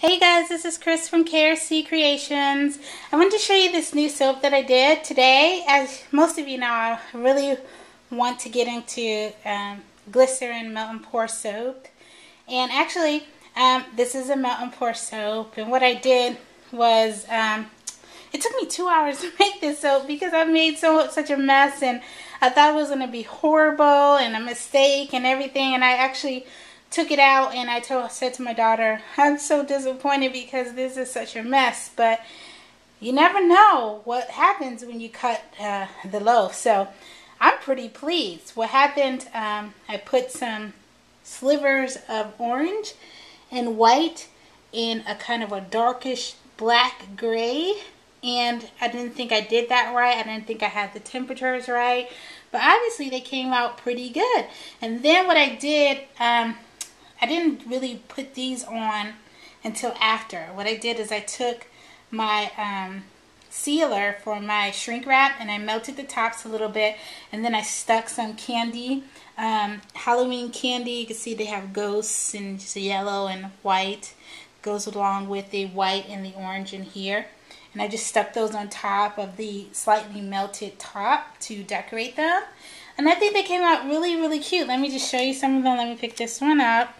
Hey guys, this is Chris from Kayorcee Creations. I wanted to show you this new soap that I did today. As most of you know, I really want to get into um, glycerin melt and pour soap. And actually, um, this is a melt and pour soap. And what I did was, um, it took me two hours to make this soap because I made so such a mess and I thought it was going to be horrible and a mistake and everything. And I actually took it out and I told said to my daughter, I'm so disappointed because this is such a mess, but you never know what happens when you cut uh, the loaf. So I'm pretty pleased. What happened, um, I put some slivers of orange and white in a kind of a darkish black gray and I didn't think I did that right. I didn't think I had the temperatures right. But obviously they came out pretty good. And then what I did, um, I didn't really put these on until after. What I did is I took my um, sealer for my shrink wrap and I melted the tops a little bit and then I stuck some candy, um, Halloween candy. You can see they have ghosts and yellow and white. Goes along with the white and the orange in here. And I just stuck those on top of the slightly melted top to decorate them. And I think they came out really, really cute. Let me just show you some of them. Let me pick this one up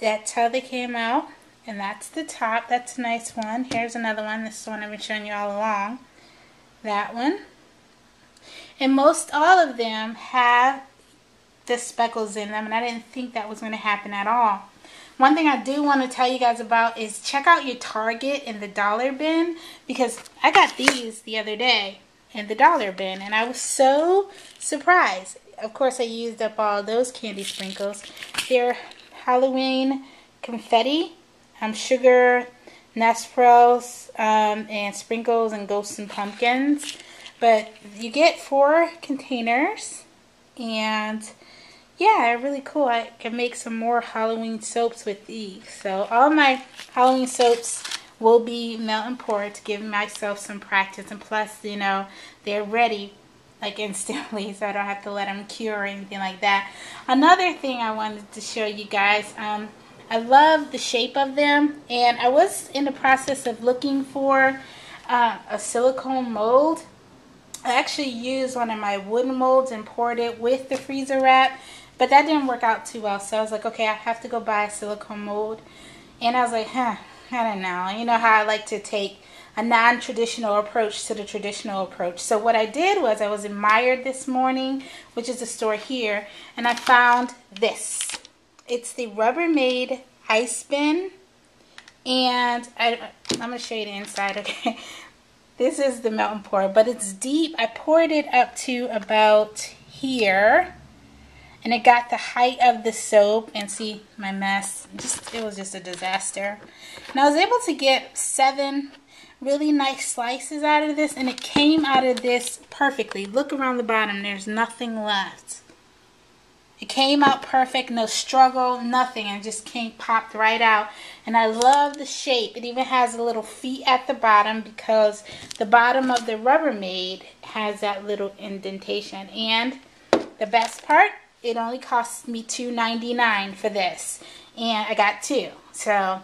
that's how they came out. And that's the top. That's a nice one. Here's another one. This is one I've been showing you all along. That one. And most all of them have the speckles in them. And I didn't think that was going to happen at all. One thing I do want to tell you guys about is check out your Target in the dollar bin. Because I got these the other day in the dollar bin. And I was so surprised. Of course, I used up all those candy sprinkles. They're Halloween confetti, um, sugar, Nespresso, um, and sprinkles and ghosts and pumpkins. But you get four containers, and yeah, really cool. I can make some more Halloween soaps with these. So all my Halloween soaps will be melt and pour to give myself some practice. And plus, you know, they're ready like instantly so I don't have to let them cure or anything like that. Another thing I wanted to show you guys, um, I love the shape of them and I was in the process of looking for uh, a silicone mold. I actually used one of my wooden molds and poured it with the freezer wrap but that didn't work out too well so I was like okay I have to go buy a silicone mold and I was like huh I don't know you know how I like to take a non-traditional approach to the traditional approach. So what I did was I was in Meijer this morning, which is a store here, and I found this. It's the Rubbermaid Ice Bin, and I, I'm going to show you the inside, okay? This is the melt and pour, but it's deep. I poured it up to about here, and it got the height of the soap, and see my mess. Just It was just a disaster. And I was able to get seven really nice slices out of this and it came out of this perfectly. Look around the bottom, there's nothing left. It came out perfect, no struggle, nothing. It just came popped right out. And I love the shape. It even has a little feet at the bottom because the bottom of the Rubbermaid has that little indentation. And the best part, it only cost me $2.99 for this. And I got two. So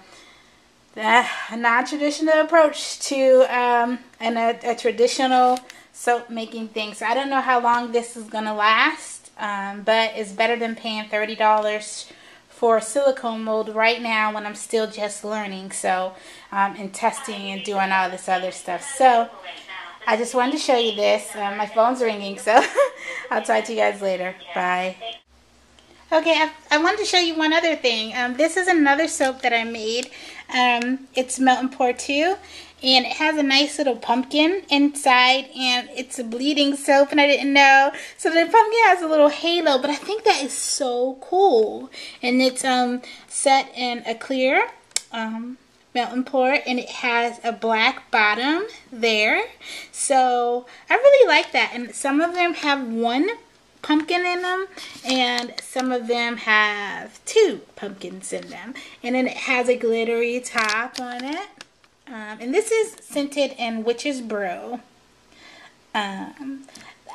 a non-traditional approach to um, and a, a, traditional soap making thing. So I don't know how long this is to last, um, but it's better than paying $30 for a silicone mold right now when I'm still just learning. So um, and testing and doing all this other stuff. So I just wanted to show you this. Uh, my phone's ringing, so I'll talk to you guys later. Bye. Okay, I, I wanted to show you one other thing. Um, this is another soap that I made. Um, it's Melt and Pour 2. And it has a nice little pumpkin inside. And it's a bleeding soap and I didn't know. So the pumpkin has a little halo. But I think that is so cool. And it's um, set in a clear um, and pour and it has a black bottom there. So I really like that and some of them have one pumpkin in them and some of them have two pumpkins in them. And then it has a glittery top on it. Um, and this is scented in witch's brew. Um,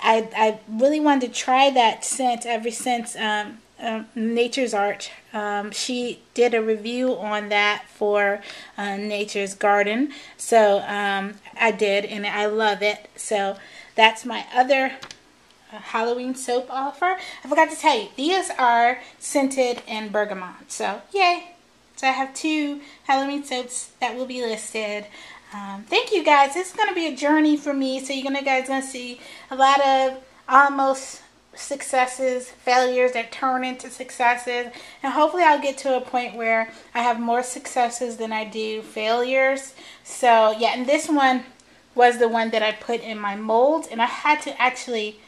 I, I really wanted to try that scent ever since um, uh, Nature's Art. Um, she did a review on that for uh, Nature's Garden. So um, I did, and I love it. So that's my other uh, Halloween soap offer. I forgot to tell you, these are scented in bergamot. So yay! So I have two Halloween soaps that will be listed. Um, thank you guys. This is going to be a journey for me. So you're gonna guys going to see a lot of almost successes, failures that turn into successes. And hopefully I'll get to a point where I have more successes than I do failures. So yeah, and this one was the one that I put in my mold. And I had to actually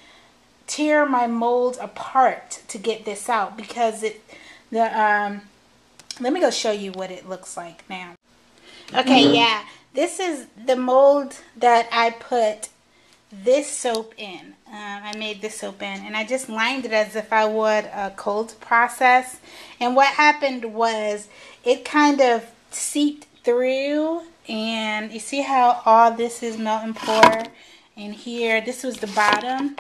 tear my mold apart to get this out because it, the, um, let me go show you what it looks like now. Okay, yeah. This is the mold that I put this soap in. Um, I made this soap in and I just lined it as if I would a cold process. And what happened was it kind of seeped through and you see how all this is melt and pour and here this was the bottom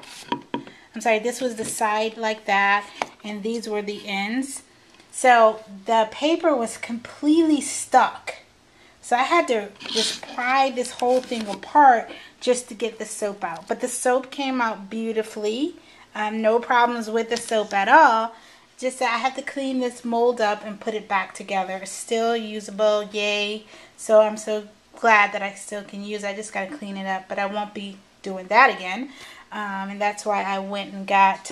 I'm sorry this was the side like that and these were the ends so the paper was completely stuck so I had to just pry this whole thing apart just to get the soap out. But the soap came out beautifully. Um, no problems with the soap at all. Just that I have to clean this mold up and put it back together. Still usable, yay. So I'm so glad that I still can use. I just got to clean it up, but I won't be doing that again. Um, and that's why I went and got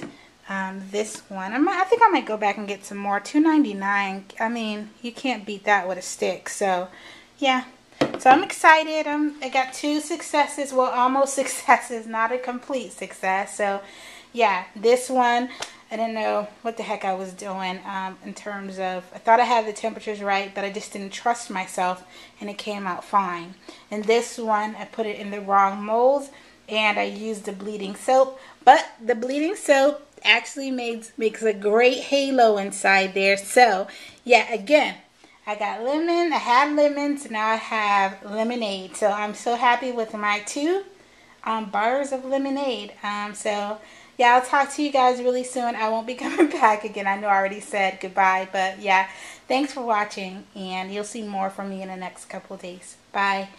um, this one. I, might, I think I might go back and get some more. Two ninety nine. I mean, you can't beat that with a stick. So yeah. So I'm excited. I'm, I got two successes. Well, almost successes, not a complete success. So yeah, this one, I didn't know what the heck I was doing um, in terms of, I thought I had the temperatures right, but I just didn't trust myself and it came out fine. And this one, I put it in the wrong molds and I used the bleeding soap. But the bleeding soap actually makes, makes a great halo inside there. So yeah, again, I got lemon, I had lemons, now I have lemonade. So I'm so happy with my two um, bars of lemonade. Um, so yeah, I'll talk to you guys really soon. I won't be coming back again. I know I already said goodbye, but yeah, thanks for watching and you'll see more from me in the next couple days. Bye.